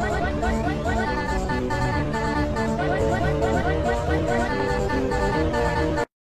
yun.